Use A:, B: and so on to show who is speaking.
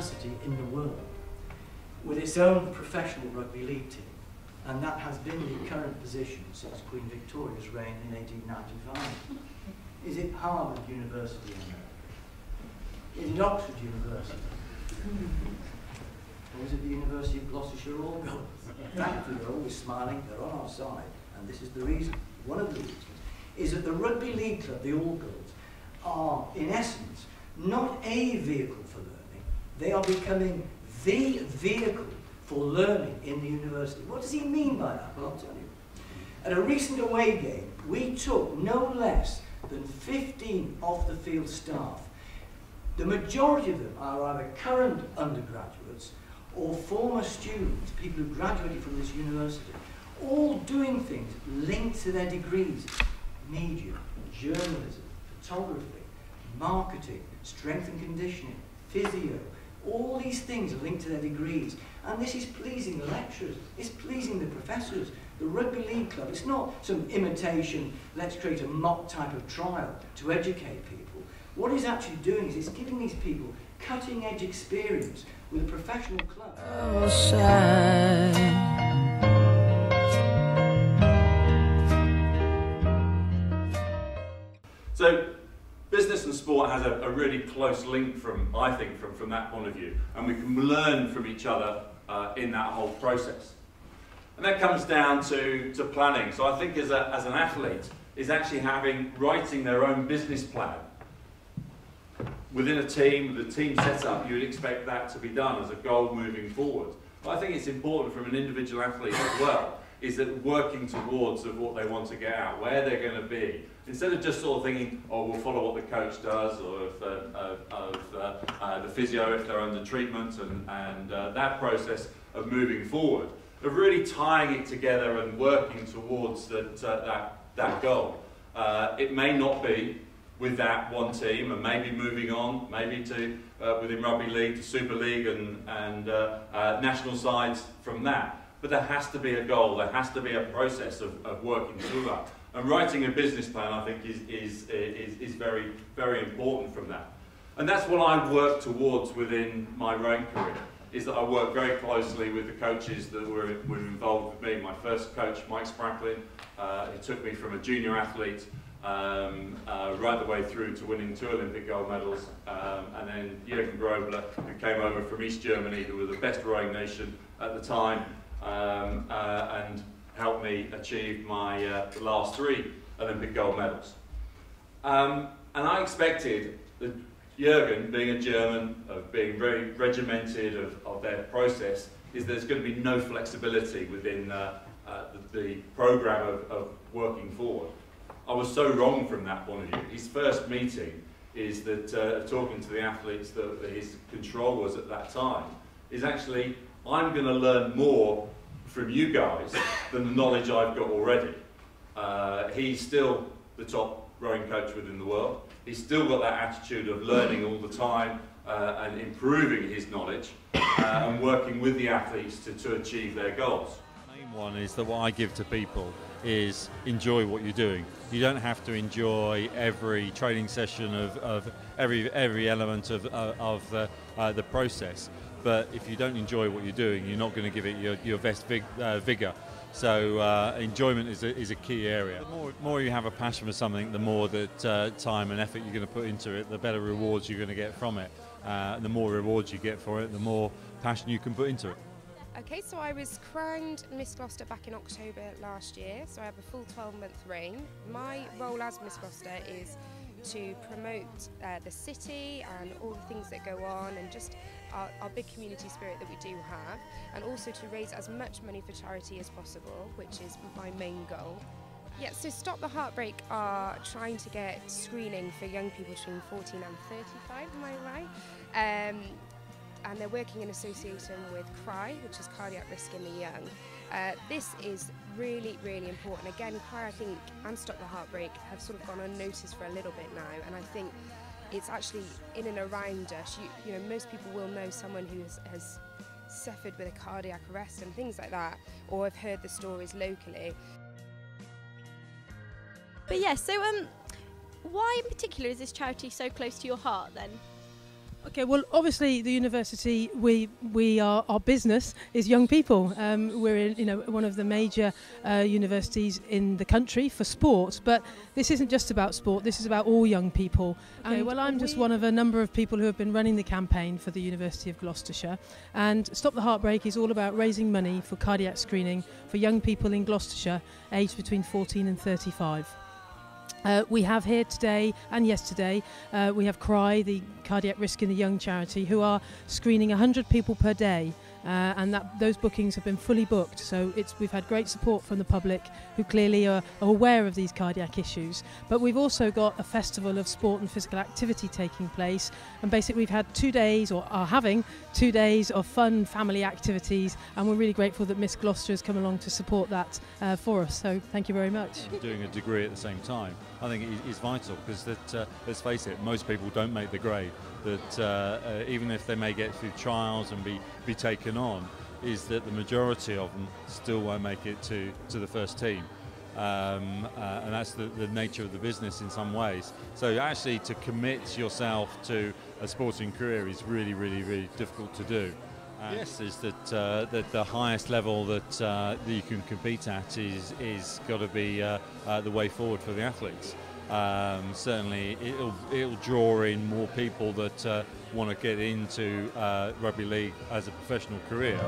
A: university in the world with its own professional rugby league team, and that has been the current position since Queen Victoria's reign in 1895. Is it Harvard University in America? Is it Oxford University? Is it the University of Gloucestershire All Golds? Thankfully, they're always smiling, they're on our side, and this is the reason, one of the reasons, is that the Rugby League Club, the All Golds, are, in essence, not a vehicle for learning, they are becoming the vehicle for learning in the university. What does he mean by that? Well, I'll tell you. At a recent away game, we took no less than 15 off-the-field staff. The majority of them are either current undergraduates or former students, people who graduated from this university, all doing things linked to their degrees. Media, journalism, photography, marketing, strength and conditioning, physio, all these things are linked to their degrees. And this is pleasing the lecturers, it's pleasing the professors. The Rugby League Club, it's not some imitation, let's create a mock type of trial to educate people. What it's actually doing is it's giving these people cutting edge experience with a professional club.
B: So business and sport has a, a, really close link from, I think, from, from that point of view. And we can learn from each other uh, in that whole process. And that comes down to, to planning. So I think as, a, as an athlete, is actually having, writing their own business plan. Within a team, the team setup, you would expect that to be done as a goal moving forward. But I think it's important from an individual athlete as well, is that working towards of what they want to get out, where they're going to be, instead of just sort of thinking, oh, we'll follow what the coach does, or if, uh, uh, of uh, uh, the physio if they're under treatment, and, and uh, that process of moving forward, of really tying it together and working towards that, uh, that, that goal. it may not be with that one team and maybe moving on, maybe to uh, within Rugby League to Super League and, and uh, uh, national sides from that. But there has to be a goal, there has to be a process of, of working through that. And writing a business plan, I think, is, is, is, is very, very important from that. And that's what I work towards within my rowing career, is that I work very closely with the coaches that were, were involved with me. My first coach, Mike Spracklen, uh, he took me from a junior athlete um, uh, right the way through to winning two Olympic gold medals. Um, and then Jürgen Grobler, who came over from East Germany, who were the best rowing nation at the time, um, uh, and helped me achieve my uh, last three Olympic gold medals. Um, and I expected that Jürgen, being a German, of being very regimented of, of their process, is there's going to be no flexibility within uh, uh, the, the program of, of working forward. I was so wrong from that point of view. His first meeting is that, uh, talking to the athletes that, his control was at that time, is actually, I'm going to learn more from you guys than the knowledge I've got already. Uh, he's still the top rowing coach within the world. He's still got that attitude of learning all the time uh, and improving his knowledge uh, and working with the athletes to, to achieve their goals.
C: The main one is that what I give to people is enjoy what you're doing. You don't have to enjoy every training session of, of every every element of, uh, of the, uh, the process but if you don't enjoy what you're doing, you're not going to give it your, your best vig, uh, vigor. So uh, enjoyment is a, is a key area. The more, more, you have a passion for something, the more that uh, time and effort you're going to put into it, the better rewards you're going to get from it. Uh, the more rewards you get for it, the more passion you can put into it.
D: Okay, so I was crowned Miss Gloucester back in October last year, so I have a full 12 month reign. My role as Miss Gloucester is to promote uh, the city and all the things that go on and just our, our, big community spirit that we do have and also to raise as much money for charity as possible which is my main goal. Yeah, so Stop the Heartbreak are trying to get screening for young people between 14 and 35, am I right? Um, and they're working in association with CRY, which is Cardiac Risk in the Young. Uh, this is really, really important. Again, CRY, I think, and Stop the Heartbreak have sort of gone unnoticed for a little bit now, and I think it's actually in and around us. You, you know, most people will know someone who has, has suffered with a cardiac arrest and things like that, or have heard the stories locally.
E: But yeah, so um, why in particular is this charity so close to your heart then?
F: Okay, well, obviously the university, we we are our business is young people. Um, we're in, you know one of the major uh, universities in the country for sport, but this isn't just about sport. This is about all young people. Okay,
D: And
F: well, I'm just one of a number of people who have been running the campaign for the University of Gloucestershire, and Stop the Heartbreak is all about raising money for cardiac screening for young people in Gloucestershire, aged between 14 and 35. Uh, we have here today and yesterday, uh, we have CRY, the Cardiac Risk in the Young charity, who are screening 100 people per day. Uh, and that those bookings have been fully booked, so we've had great support from the public, who clearly are, are aware of these cardiac issues. But we've also got a festival of sport and physical activity taking place, and basically we've had two days, or are having two days of fun family activities, and we're really grateful that Miss Gloucester has come along to support that uh, for us. So thank you very much.
B: doing a degree at the same time, I think is, is vital because that uh, let's face it, most people don't make the grade. That uh, uh, even if they may get through trials and be be taken on, is that the majority of them still won't make it to to the first team. Um, uh, and that's the, the nature of the business in some ways. So actually, to commit yourself to a sporting career is really, really, really difficult to do. And yes, is that uh, that the highest level that uh, that you can compete at is is got to be uh, uh, the way forward for the athletes. Um, certainly, it'll it'll draw in more people that uh, want to get into uh, rugby league as a professional career.